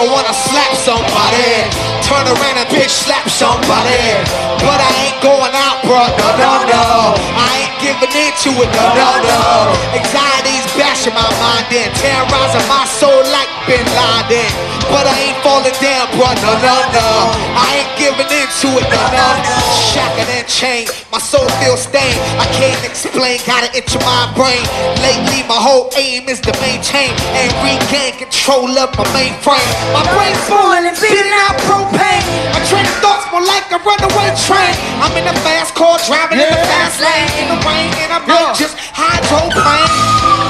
I wanna slap somebody. Turn around and bitch slap somebody. But I ain't going out, bro. No, no, no. I ain't giving in to it. No, no, no. Anxiety's bashing my mind in, terrorizing my soul like Bin Laden. But I ain't falling down, bro. No, no, no. I ain't giving in to it. No, no, no. Shackled and chained, my soul feels stained. I can't explain, got it itch in my brain. Lately, aim is to maintain and regain control of my mainframe. My brain's falling and beating out propane. My train of thoughts more like a runaway train. I'm in a fast car, driving in the fast lane. In the rain, and I'm not just hydroplane.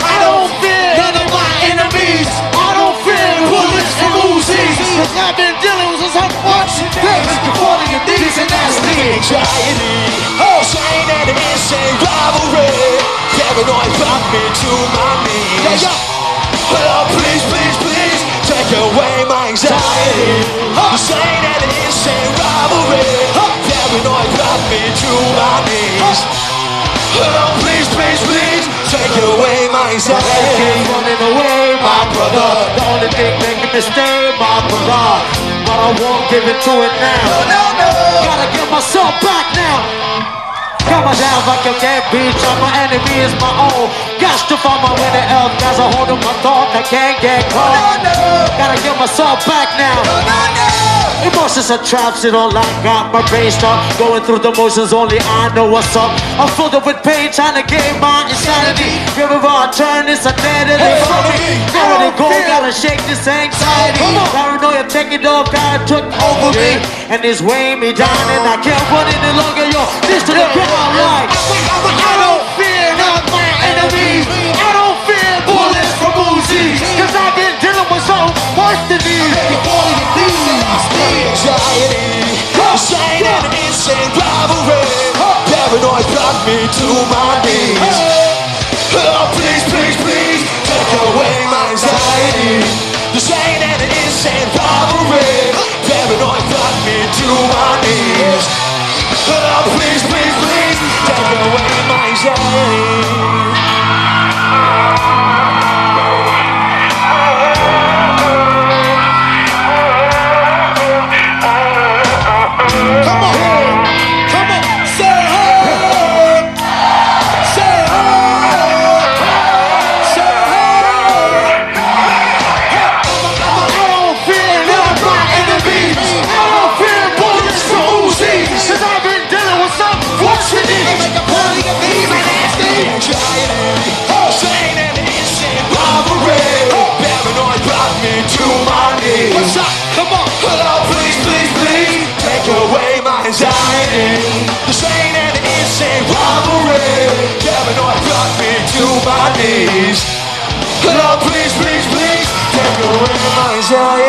I don't fear none of my enemies. I don't fear bullets from Uzis. Cause I've been dealing with some unfortunate things before your knees and that's the anxiety Oh, that it insane rivalry Paranoid brought me to my my anxiety Keep running away, my brother. The only thing making me stay, my brother. But I won't give it to it now. No, no. Gotta get myself back now. Got my down like a can't beat up. My enemy is my own. Got to find my way to elf. Got a hold of my thought. I can't get caught. No, no. Gotta get myself back now. Emotions are traps, it all I got. My brain start going through the motions, only I know what's up. I'm filled up with pain, trying to gain my insanity. Everywhere I turn, deadly for me. Going and go, gotta shake this anxiety. Paranoia, take it off, God took over me. And it's weighing me down, and I can't run any longer, yo. This to the ground, an insane rivalry. Paranoid brought me to my knees. Oh, please, please, please Take away my anxiety. Saying an insane rivalry. Paranoid brought me to my knees. Oh, please, please, please Take away my anxiety shot. Come on. Hello, please, please, please. Take away my anxiety. This ain't an insane robbery. Paranoid brought me to my knees. Hello, please, please, please. Take away my anxiety.